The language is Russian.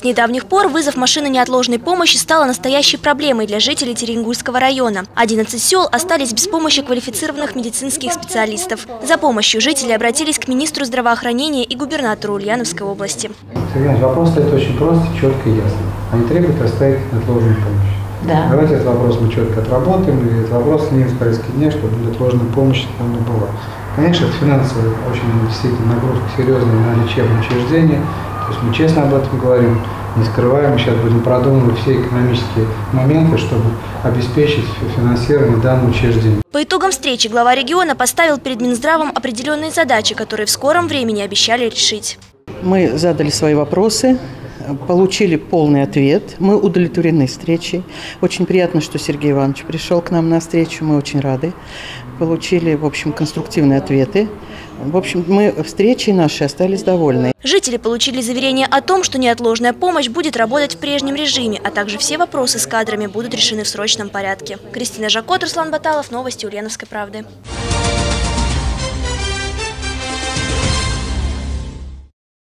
С недавних пор вызов машины неотложной помощи стала настоящей проблемой для жителей Теренгульского района. 11 сел остались без помощи квалифицированных медицинских специалистов. За помощью жители обратились к министру здравоохранения и губернатору Ульяновской области. Вопрос стоит очень просто, четко и ясно. Они требуют оставить неотложную помощь. Да. Давайте этот вопрос мы четко отработаем, и этот вопрос не в повестке дня, чтобы неотложная помощь там не была. Конечно, это финансовая очень действительно нагрузка серьезная на лечебное учреждение. То есть мы честно об этом говорим, не скрываем, сейчас будем продумывать все экономические моменты, чтобы обеспечить финансирование данного учреждения. По итогам встречи глава региона поставил перед Минздравом определенные задачи, которые в скором времени обещали решить. Мы задали свои вопросы, получили полный ответ. Мы удовлетворены встречей. Очень приятно, что Сергей Иванович пришел к нам на встречу. Мы очень рады. Получили, в общем, конструктивные ответы. В общем, мы встречей нашей остались довольны. Жители получили заверение о том, что неотложная помощь будет работать в прежнем режиме, а также все вопросы с кадрами будут решены в срочном порядке. Кристина Жакот, Руслан Баталов, Новости Ульяновской правды.